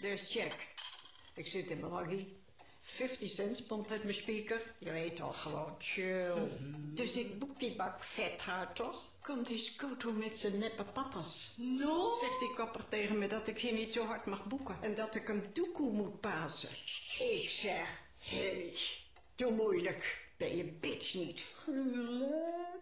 Dus check. Ik zit in mijn waggie. 50 cents pompt uit mijn speaker. Je weet al, gewoon chill. Mhm. Dus ik boek die bak vet hard, toch? Komt die scooter met zijn neppe patas. No? Zegt die kapper tegen me dat ik hier niet zo hard mag boeken. En dat ik een doekoe moet pasen. Ik zeg, hey, te moeilijk. Ben je bitch niet. Gruwelijk.